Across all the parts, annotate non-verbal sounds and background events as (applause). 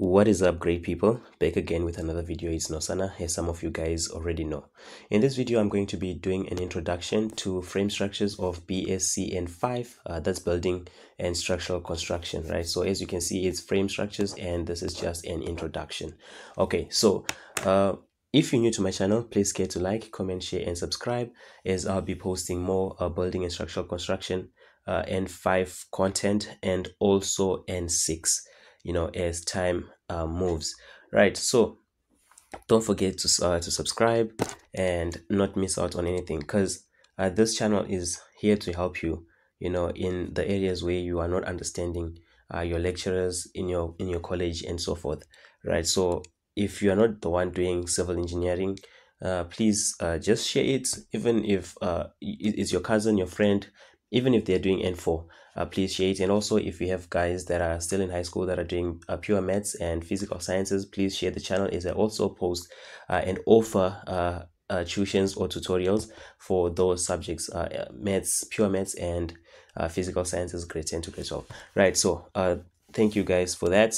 What is up great people? Back again with another video, it's Nosana as some of you guys already know. In this video, I'm going to be doing an introduction to frame structures of BSC N5, uh, that's building and structural construction, right? So as you can see, it's frame structures and this is just an introduction. Okay, so uh, if you're new to my channel, please care to like, comment, share, and subscribe as I'll be posting more uh, building and structural construction uh, N5 content and also N6 you know as time uh, moves right? So don't forget to uh, to subscribe and not miss out on anything because uh, this channel is here to help you you know in the areas where you are not understanding uh, your lecturers in your in your college and so forth right? So if you are not the one doing civil engineering uh, please uh, just share it even if uh, it's your cousin your friend even if they're doing N4, uh, please share it. And also, if you have guys that are still in high school that are doing uh, pure maths and physical sciences, please share the channel as I also post uh, and offer uh, uh, tuitions or tutorials for those subjects, uh, maths, pure maths, and uh, physical sciences, grade 10 to grade 12. Right, so uh, thank you guys for that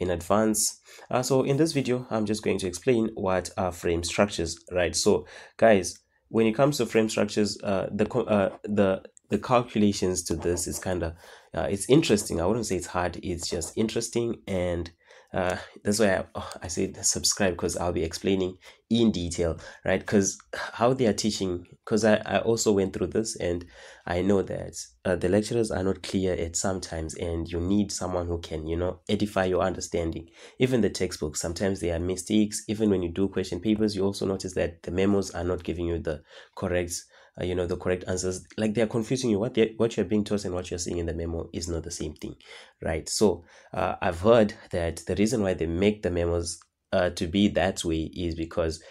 in advance. Uh, so in this video, I'm just going to explain what are frame structures, right? So guys, when it comes to frame structures, uh, the uh, the the calculations to this is kind of uh, it's interesting i wouldn't say it's hard it's just interesting and uh, that's why I, oh, I say subscribe because I'll be explaining in detail, right? Because how they are teaching, because I, I also went through this and I know that uh, the lecturers are not clear at sometimes and you need someone who can, you know, edify your understanding. Even the textbooks, sometimes there are mistakes. Even when you do question papers, you also notice that the memos are not giving you the correct uh, you know the correct answers. Like they're confusing you. What they what you're being taught and what you're seeing in the memo is not the same thing right? So uh, i've heard that the reason why they make the memos uh, to be that way is because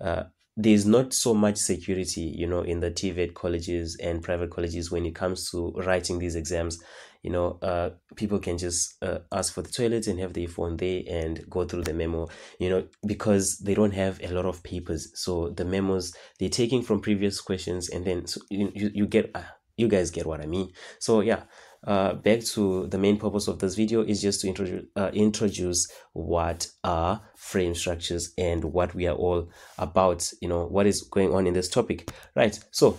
uh, there's not so much security you know in the tvet colleges and private colleges when it comes to writing these exams you know uh, people can just uh, ask for the toilet and have their phone there and go through the memo you know because they don't have a lot of papers. So the memos they're taking from previous questions and then so you, you, get uh, you guys get what i mean. So yeah uh, back to the main purpose of this video is just to introduce uh, introduce what are frame structures and what we are all about you know what is going on in this topic. Right so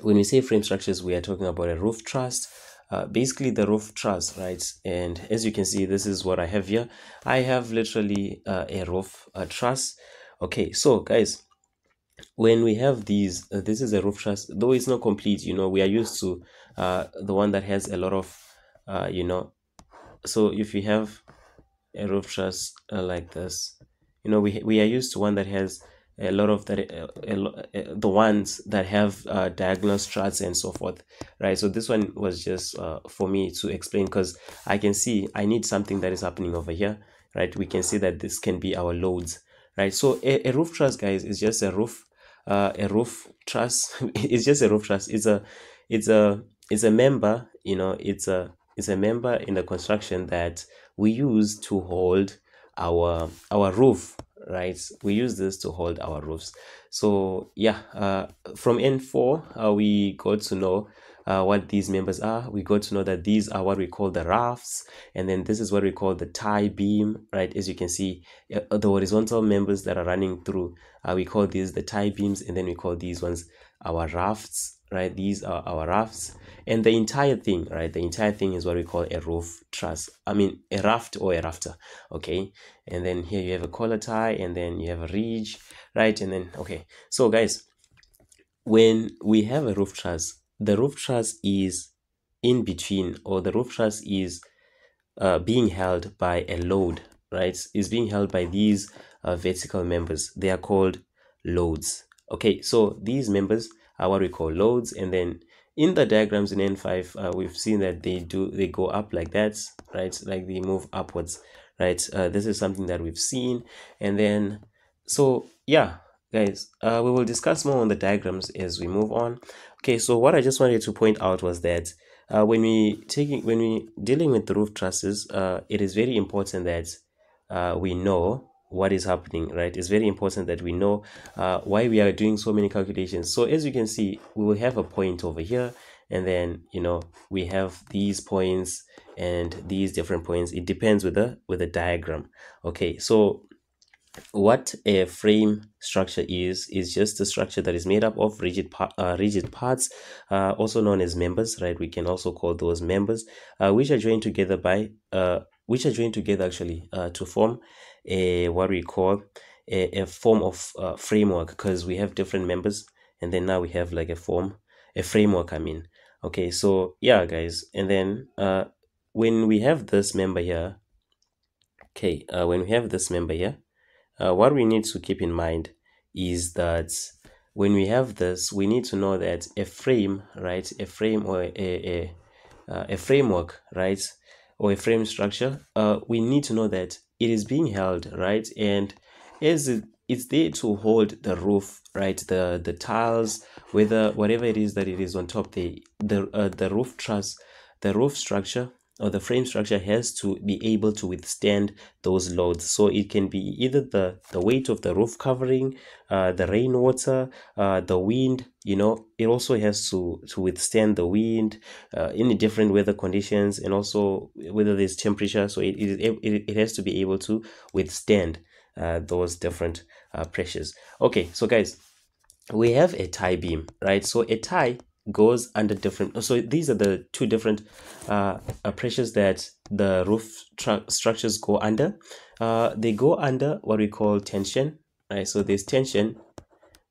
when we say frame structures we are talking about a roof truss uh, basically the roof truss right? And as you can see this is what i have here. I have literally uh, a roof a truss. Okay so guys when we have these uh, this is a roof truss though it's not complete you know we are used to uh, the one that has a lot of uh, you know so if you have a roof truss uh, like this you know we, we are used to one that has a lot of that uh, uh, the ones that have uh, diagonal struts and so forth right? So this one was just uh, for me to explain because i can see i need something that is happening over here right? We can see that this can be our loads right? So a, a roof truss guys is just a roof uh, a roof truss. (laughs) It's just a roof truss. It's a it's a it's a member you know it's a it's a member in the construction that we use to hold our our roof right we use this to hold our roofs. So yeah uh, from n4 uh, we got to know uh, what these members are. We got to know that these are what we call the rafts and then this is what we call the tie beam right? As you can see uh, the horizontal members that are running through uh, we call these the tie beams and then we call these ones our rafts right? These are our rafts. And the entire thing right? The entire thing is what we call a roof truss. I mean a raft or a rafter okay? And then here you have a collar tie and then you have a ridge right? And then okay. So guys when we have a roof truss the roof truss is in between or the roof truss is uh, being held by a load right? Is being held by these uh, vertical members. They are called loads okay? So these members are what we call loads. And then in the diagrams in n5 uh, we've seen that they do they go up like that right? Like they move upwards right? Uh, this is something that we've seen. And then so yeah guys uh, we will discuss more on the diagrams as we move on. Okay so what i just wanted to point out was that uh, when we taking when we dealing with the roof trusses uh, it is very important that uh, we know what is happening right? It's very important that we know uh, why we are doing so many calculations. So as you can see we will have a point over here and then you know we have these points and these different points. It depends with the with the diagram. Okay so what a frame structure is is just a structure that is made up of rigid par- uh, rigid parts uh, also known as members right? We can also call those members uh, which are joined together by uh, which are joined together actually uh, to form a what we call a, a form of uh, framework because we have different members and then now we have like a form a framework i mean. Okay so yeah guys and then uh when we have this member here okay uh, when we have this member here uh, what we need to keep in mind is that when we have this we need to know that a frame right a frame or a a, uh, a framework right or a frame structure uh, we need to know that it is being held right? And as it, it's there to hold the roof right? The the tiles whether whatever it is that it is on top the the uh, the roof truss the roof structure or the frame structure has to be able to withstand those loads. So it can be either the the weight of the roof covering uh, the rainwater uh, the wind you know it also has to to withstand the wind uh, in different weather conditions and also whether there's temperature. So it, it, it, it has to be able to withstand uh, those different uh, pressures. Okay so guys we have a tie beam right? So a tie goes under different so these are the two different uh, uh pressures that the roof structures go under. Uh, they go under what we call tension right? So there's tension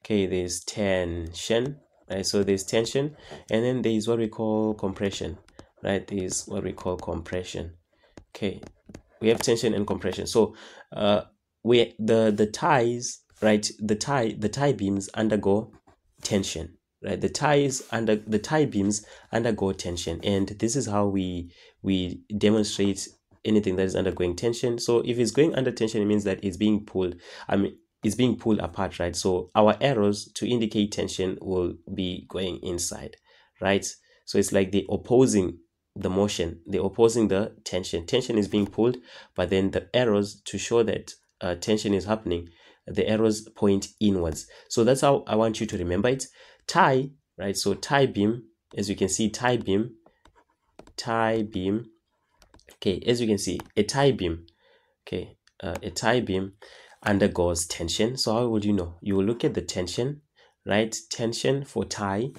okay there's tension right? So there's tension and then there's what we call compression right? There's what we call compression okay? We have tension and compression. So uh we the the ties right the tie the tie beams undergo tension right? The ties under the tie beams undergo tension and this is how we we demonstrate anything that is undergoing tension. So if it's going under tension it means that it's being pulled i mean it's being pulled apart right? So our arrows to indicate tension will be going inside right? So it's like the opposing the motion the opposing the tension. Tension is being pulled but then the arrows to show that uh, tension is happening the arrows point inwards. So that's how i want you to remember it tie right? So tie beam as you can see tie beam tie beam. Okay as you can see a tie beam okay uh, a tie beam undergoes tension. So how would you know? You will look at the tension right? Tension for tie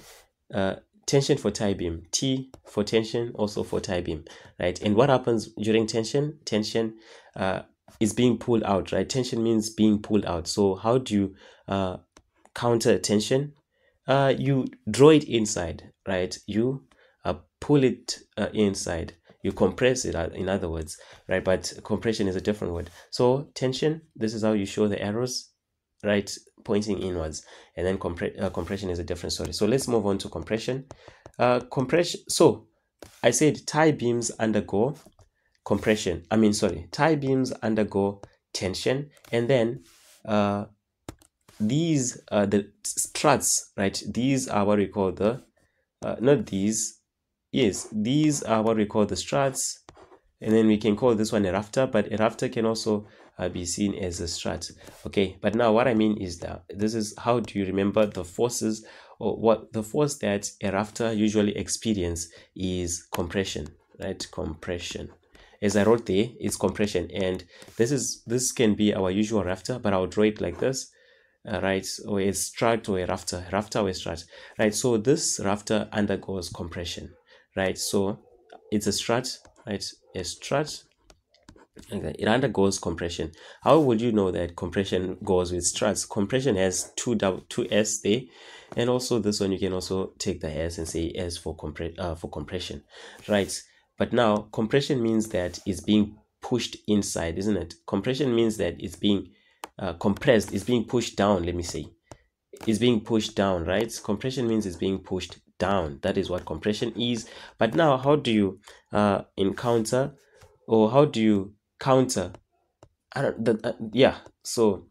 uh, tension for tie beam t for tension also for tie beam right? And what happens during tension? Tension uh, is being pulled out right? Tension means being pulled out. So how do you uh, counter tension uh, you draw it inside right? You uh, pull it uh, inside. You compress it uh, in other words right? But compression is a different word. So tension this is how you show the arrows right? Pointing inwards. And then compre- uh, compression is a different story. So let's move on to compression. Uh compression so i said tie beams undergo compression. I mean sorry tie beams undergo tension. And then uh these are the struts right? These are what we call the uh, not these yes these are what we call the struts. And then we can call this one a rafter but a rafter can also uh, be seen as a strut. Okay but now what i mean is that this is how do you remember the forces or what the force that a rafter usually experience is compression right? Compression. As I wrote there, it's compression. And this is this can be our usual rafter, but I'll draw it like this. Uh, right or a strut or a rafter rafter or a strut right so this rafter undergoes compression right? So it's a strut right? A strut okay. it undergoes compression. How would you know that compression goes with struts? Compression has two double two s there and also this one you can also take the s and say s for compre uh, for compression right? But now compression means that it's being pushed inside, isn't it? Compression means that it's being uh, compressed, it's being pushed down, let me say. It's being pushed down, right? Compression means it's being pushed down. That is what compression is. But now, how do you uh, encounter or how do you counter? I don't, the, uh, yeah, so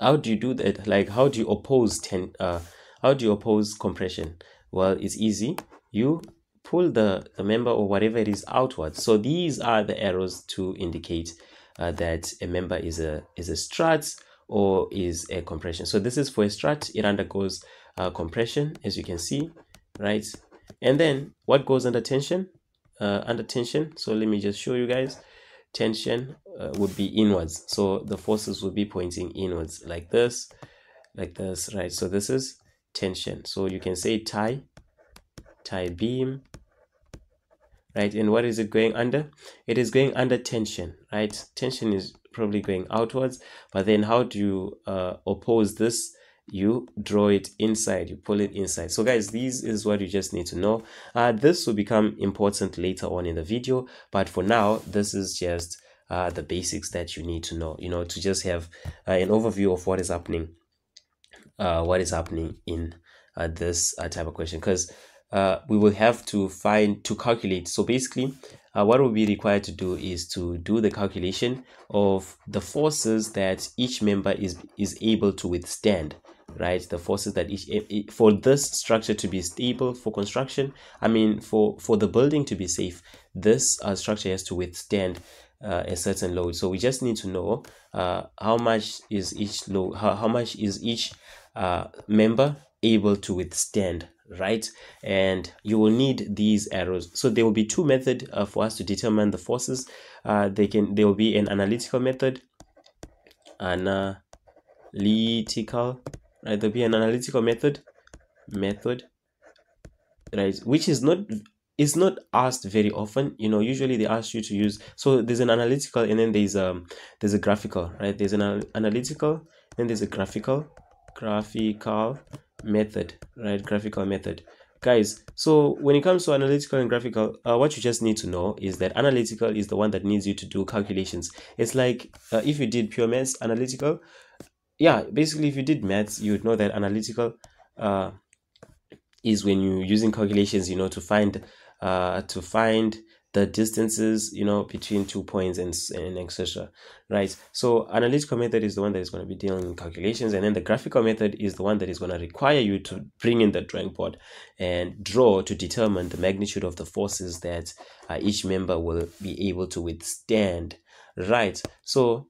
how do you do that? Like, how do you oppose ten? Uh, how do you oppose compression? Well, it's easy. You pull the, the member or whatever it is outwards. So these are the arrows to indicate uh, that a member is a is a strut or is a compression. So this is for a strut. It undergoes uh, compression, as you can see, right? and then what goes under tension uh, under tension so let me just show you guys tension uh, would be inwards so the forces would be pointing inwards like this like this right so this is tension so you can say tie tie beam right? And what is it going under? It is going under tension right? Tension is probably going outwards but then how do you uh, oppose this? You draw it inside you pull it inside. So guys this is what you just need to know. Uh, this will become important later on in the video but for now this is just uh, the basics that you need to know you know to just have uh, an overview of what is happening uh, what is happening in uh, this uh, type of question. Because uh, we will have to find to calculate. So basically uh, what will be required to do is to do the calculation of the forces that each member is is able to withstand right? The forces that each for this structure to be stable for construction i mean for for the building to be safe this uh, structure has to withstand uh, a certain load. So we just need to know uh, how much is each load how, how much is each uh, member able to withstand right? And you will need these arrows. So there will be two method uh, for us to determine the forces. Uh, they can there will be an analytical method analytical right? There'll be an analytical method method right? Which is not is not asked very often. You know usually they ask you to use so there's an analytical and then there's um there's a graphical right? There's an analytical and there's a graphical graphical method right? Graphical method. Guys so when it comes to analytical and graphical uh, what you just need to know is that analytical is the one that needs you to do calculations. It's like uh, if you did pure maths analytical yeah basically if you did maths you would know that analytical uh, is when you're using calculations you know to find uh, to find the distances you know between two points and, and etc right? So analytical method is the one that is going to be dealing with calculations and then the graphical method is the one that is going to require you to bring in the drawing board and draw to determine the magnitude of the forces that uh, each member will be able to withstand right? So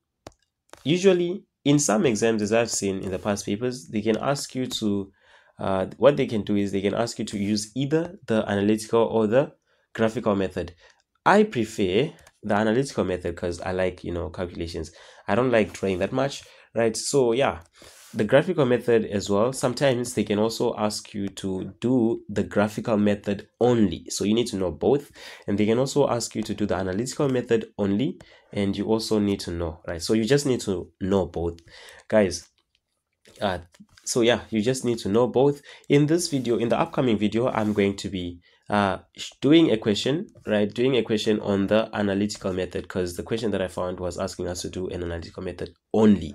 usually in some exams as i've seen in the past papers they can ask you to uh, what they can do is they can ask you to use either the analytical or the graphical method i prefer the analytical method because i like you know calculations. I don't like drawing that much right? So yeah the graphical method as well. Sometimes they can also ask you to do the graphical method only. So you need to know both and they can also ask you to do the analytical method only and you also need to know right? So you just need to know both. Guys uh so yeah you just need to know both. In this video in the upcoming video i'm going to be uh doing a question right? Doing a question on the analytical method because the question that i found was asking us to do an analytical method only